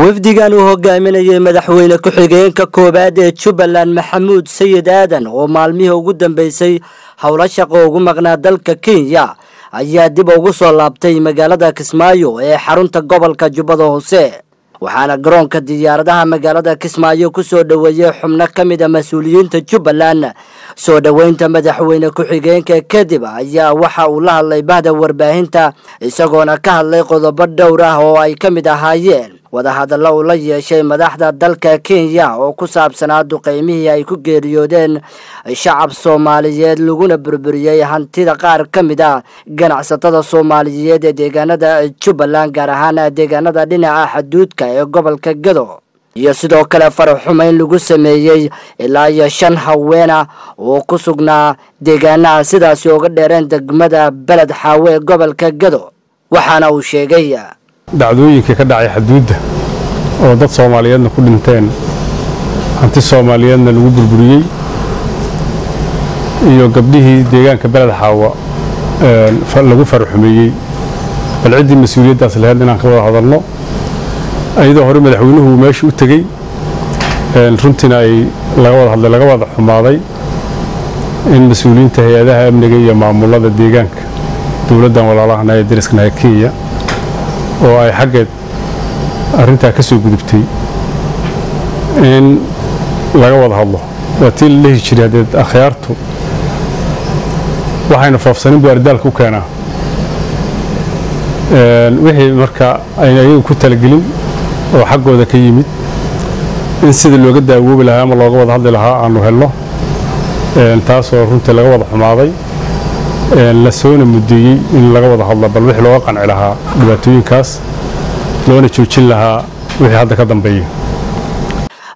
wafdigan uu hogaaminayay madaxweyne ku-xigeenka koowaad ee jubbaland maxamuud sayid aadan oo maalmihii ugu dambeysay howlo shaqo ugu maqnaa dalka kenya. Ayaa dib ugu soo laabtay magaalada kismaayo ee xarunta gobolka jubbada hoose. Waxaana garoonka diyaaradaha magaalada kismaayo ku soo dhoweeyey xubno ka mid a mas'uuliyiinta jubbaland. Soo dhoweynta madaxweyne ku-xigeenka kadib ayaa waxa uu la hadlay bahda warbaahinta isagoona ka hadlay qodobo dhowr ah oo ay ka mid ahaayeen wadahadallo uu la yeeshay madaxda dalka kenya oo ku saabsanaa duqeymihii ay ku geeriyoodeen shacab soomaaliyeed laguna burburiyey hantida qaar ka mid a ganacsatada soomaaliyeed ee deegaanada jubbaland gaar ahaan deegaanada dhinaca xaduudka ee gobolka gado. Iyo sidoo kale faraxumeyn lagu sameeyey ilaa iyo shan haweena oo ku sugnaa deegaanaha sidaasi uga dheereen degmada beled xaawe ee gobolka gado waxaana uu sheegay dhacdooyinkii ka dhacay xaduudda oo dad soomaaliyeedna ku dhinteen. Hanti soomaaliyeedna lagu burburiyey iyo gabdhihii deegaanka beled xaawa lagu faraxumeeyey bal ciddii mas'uuliyaddaas laheyd inaan ka wada hadalno iyadoo hore madaxweynuhu meesha u tegey runtiina ay laga wada xumaaday in mas'uuliyiinta hay'adaha amniga iyo maamulada deegaanka dowladdan walaalahana ee dariskanaha kenya oo ay xaggeed arrintaa ka soo gudubtay in laga wada hadlo. Waa tii la lehi jiray haddeed akhyaartu waxayna foofsanin buu ardaalka u keenaa. Wixii marka ayna ayagu ku talagelin oo xaggooda ka yimid in sida looga daawoobi lahaa ama looga wada hadli lahaa aanu helno. Taasoo runtii laga wada xumaaday la soona mudeeyey in laga wada hadlo bal wixii looga qanci lahaa dhibaatooyinkaas loona joojin lahaa wixii hadda ka dambeeya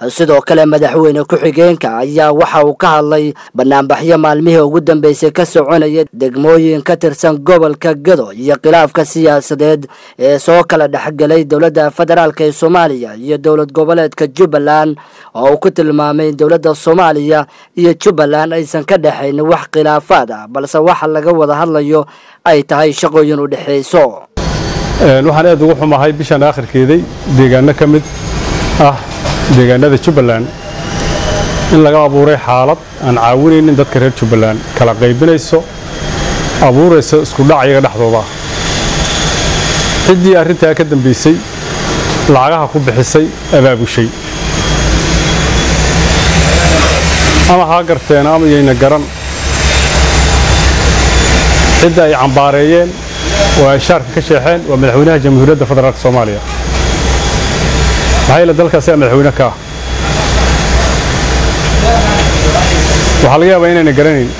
sidoo kale madaxweyne ku-xigeenka ayaa waxa uu ka hadlay banaanbaxyo maalmihii ugu dambeysay ka soconaya degmooyin ka tirsan gobolka gado iyo khilaafka siyaasadeed ee soo kala dhexgelay dowladda federaalk ee soomaaliya iyo dowlad goboleedka jubbaland oo uu ku tilmaamay in dowladda soomaaliya iyo jubbaland aysan ka dhexayn wax khilaafaad ah balse waxa laga wada hadlayo ay tahay shaqooyin u dhexayso waxaan aad ugu xumahay bishan aakhirkeeday deegaano ka mid ah deegaanada jubbaland. In laga abuuray xaalad aan caawinaynin dadka reer jubbaland kala qaybinayso abuuraysa isku dhac iyaga dhexdooda. Ciddii arrintaa ka dambaysay lacagaha ku bixisay abaabushay. Ama haa garteen ama yayna garan. Cidda ay cambaareeyeen oo ay shaarka ka sheexeen waa madaxweynaha jamhuuriyadda federaalk soomaaliya maxaa yeele dalkaasi aa madaxweyne ka. Ah waxaa laga yaabaa inayna garanayn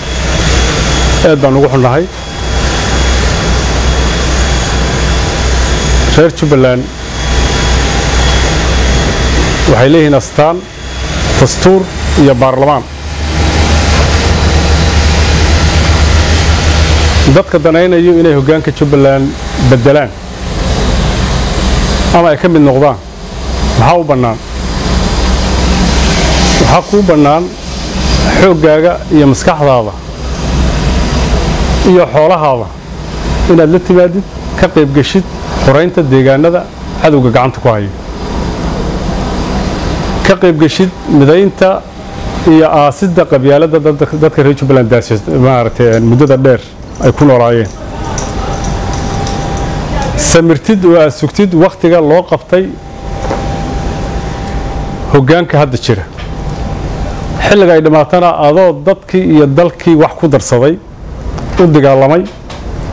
aad baan ugu xunnahay. Reer jubbaland waxay leeyihiin astaan dastuur iyo baarlamaan. Dadka danaynayo inay hoggaanka jubbaland beddelaan ama ay ka mid noqdaan maxaa u bannaan? Waxaa kuu bannaan xooggaaga iyo maskaxdaada iyo xoolahaada inaad la timaadid ka qaybgeshid xoraynta deegaanada cadowga gacanta ku haya ka qaybgeshid midaynta iyo aasidda qabyaaladda dadka reer jubbaland maaragtay muddada dheer ay ku noolaayeen. Samirtid oo aad sugtid wakhtiga loo qabtay hoggaanka hadda jira. Xilliga ay dhammaatana adoo dadkii iyo dalkii wax ku darsaday u dagaalamay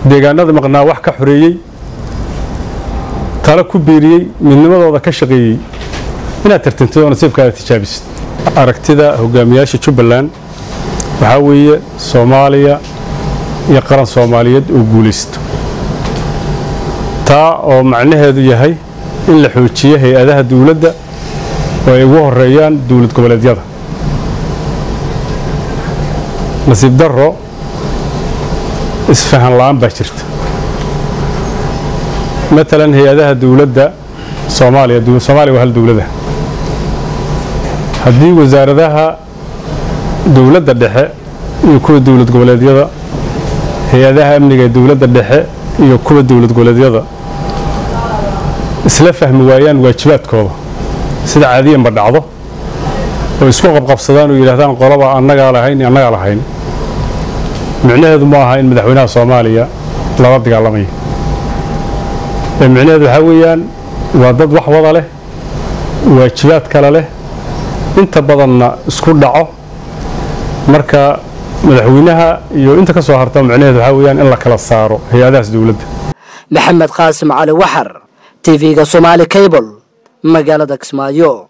deegaanada maqnaa wax ka xoreeyey talo ku biiriyey midnimadooda ka shaqeeyey. Inaad tartantid oo nasiibkaada tijaabisid. Aragtida hogaamiyaasha jubbaland waxaa weeye soomaaliya iyo qaran soomaaliyeed oo guulaysto. Taa oo macnaheedu yahay in la xoojiyo hay'adaha dawladda oo ay ugu horeeyaan dowlad goboleedyada. Nasiib darro isfahan la'aan baa jirta. Matalan hay'adaha dawladda soomaaliya soomaaliya waa hal dowladda haddii wasaaradaha dowladda dhexe iyo kuwa dowlad goboleedyada hay'adaha amniga ee dowladda dhexe iyo kuwa dowlad goboleedyada isla fahmi waayaan waajibaadkooda sida caadiyanba dhacdo? Oo isku qabqabsadaan oo yidhahdaan qolaba annagaa lahayn annagaa lahayn. Micnaheedu ma aha in madaxweynaha soomaaliya lala dagaalamayo ee micnaheedu waxaa weeyaan waa dad wax wada leh waajibaad kale leh. Inta badanna isku dhaco. Marka madaxweynaha iyo inta ka soo harta micnaheedu waxaa weeyaan in la kala saaro hay'adahaas dowladda. Maxamed qaasim cali waxar tv-ga somaali cable magaalada kismaayo